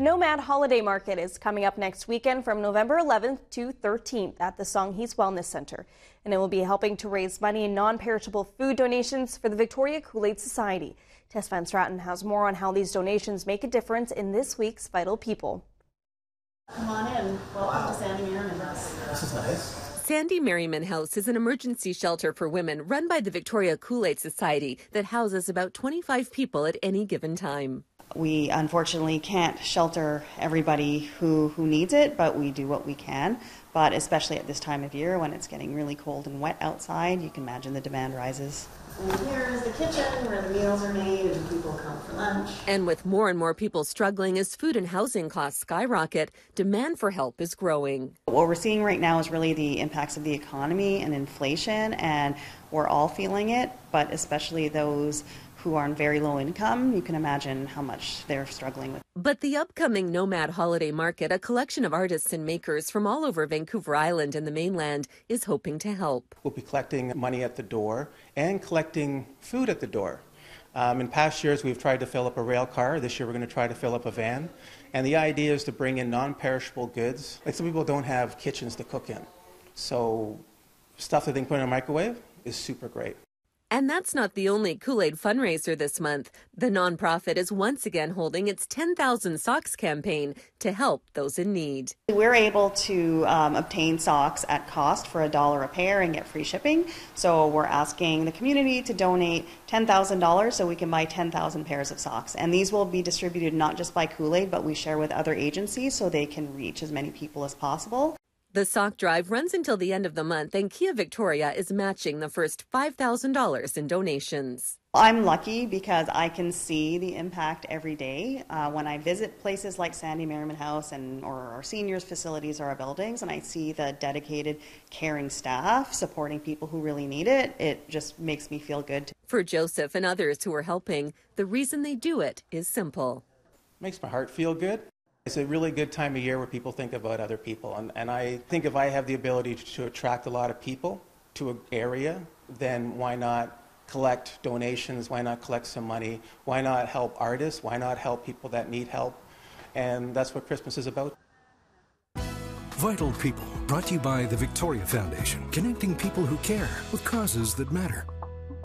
The Nomad Holiday Market is coming up next weekend from November 11th to 13th at the Songhees Wellness Center. And it will be helping to raise money in non perishable food donations for the Victoria Cool Aid Society. Tess Van Straaten has more on how these donations make a difference in this week's Vital People. Come on in. Welcome to Sandy Merriman House. This is nice. Sandy Merriman House is an emergency shelter for women run by the Victoria Cool Aid Society that houses about 25 people at any given time. We unfortunately can't shelter everybody who, who needs it, but we do what we can. But especially at this time of year when it's getting really cold and wet outside, you can imagine the demand rises. And here is the kitchen where the meals are made and people come for lunch. And with more and more people struggling as food and housing costs skyrocket, demand for help is growing. What we're seeing right now is really the impacts of the economy and inflation, and we're all feeling it, but especially those who are on very low income, you can imagine how much they're struggling with. But the upcoming Nomad Holiday Market, a collection of artists and makers from all over Vancouver Island and the mainland, is hoping to help. We'll be collecting money at the door and collecting food at the door. Um, in past years, we've tried to fill up a rail car. This year, we're going to try to fill up a van. And the idea is to bring in non perishable goods. Like some people don't have kitchens to cook in. So, stuff that they can put in a microwave is super great. And that's not the only Cool Aid fundraiser this month. The nonprofit is once again holding its 10,000 Socks campaign to help those in need. We're able to um, obtain socks at cost for a dollar a pair and get free shipping. So we're asking the community to donate $10,000 so we can buy 10,000 pairs of socks. And these will be distributed not just by Cool Aid, but we share with other agencies so they can reach as many people as possible. The sock drive runs until the end of the month, and Kia Victoria is matching the first $5,000 in donations. I'm lucky because I can see the impact every day uh, when I visit places like Sandy Merriman House and or our seniors facilities or our buildings, and I see the dedicated, caring staff supporting people who really need it. It just makes me feel good. For Joseph and others who are helping, the reason they do it is simple. Makes my heart feel good. It's a really good time of year where people think about other people. And, and I think if I have the ability to attract a lot of people to an area, then why not collect donations? Why not collect some money? Why not help artists? Why not help people that need help? And that's what Christmas is about. Vital People, brought to you by the Victoria Foundation, connecting people who care with causes that matter.